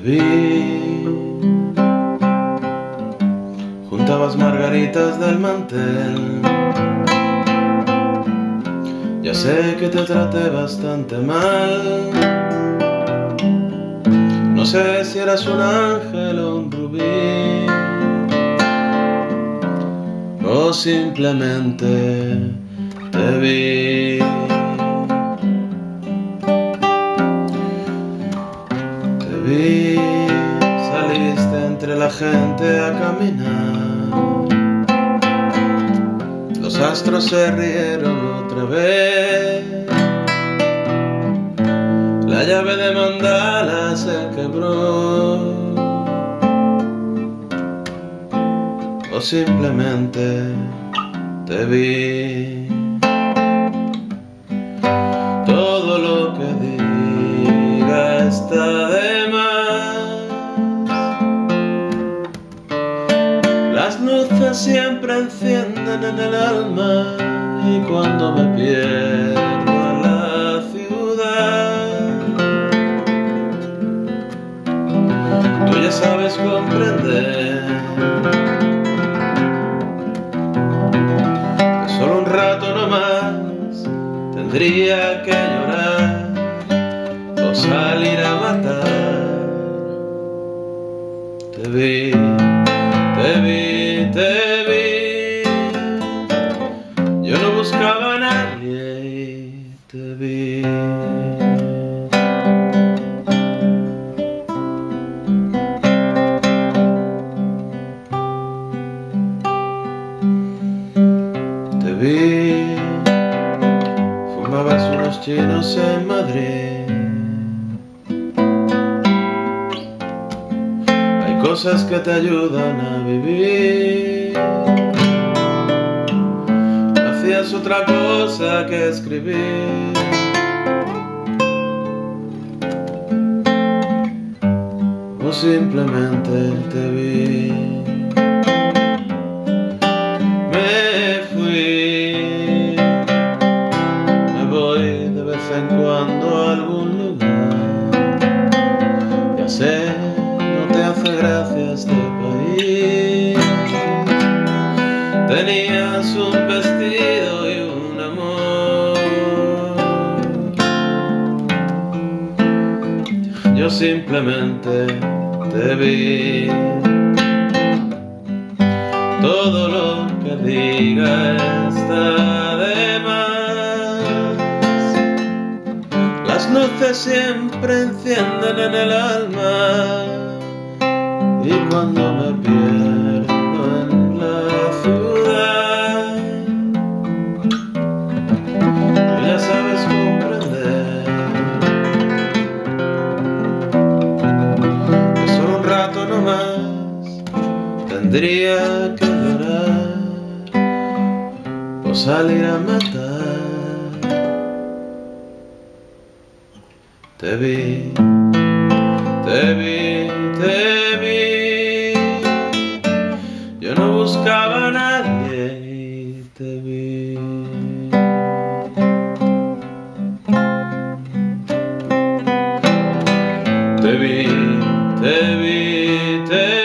vi. Juntabas margaritas del mantel. Ya sé que te traté bastante mal. No sé si eras un ángel o un rubí. O simplemente te vi. Vi, saliste entre la gente a caminar. Los astros se rieron otra vez. La llave de mandala se quebró. O simplemente te vi. Todo lo que diga está siempre encienden en el alma y cuando me pierdo en la ciudad, tú ya sabes comprender. que Solo un rato nomás tendría que llorar o salir a matar. Te vi, te vi, te vi. Yo no buscaba a nadie y te vi. Te vi, fumabas unos chinos en Madrid. Cosas que te ayudan a vivir. Hacías otra cosa que escribir. O simplemente te vi. Me fui, me voy de vez en cuando Tenías un vestido y un amor. Yo simplemente te vi. Todo lo que diga está de más. Las luces siempre encienden en el alma. Y cuando me pierdo tendría que llorar o salir a matar. Te vi, te vi, te vi. Yo no buscaba a nadie te vi. Te vi, te vi, te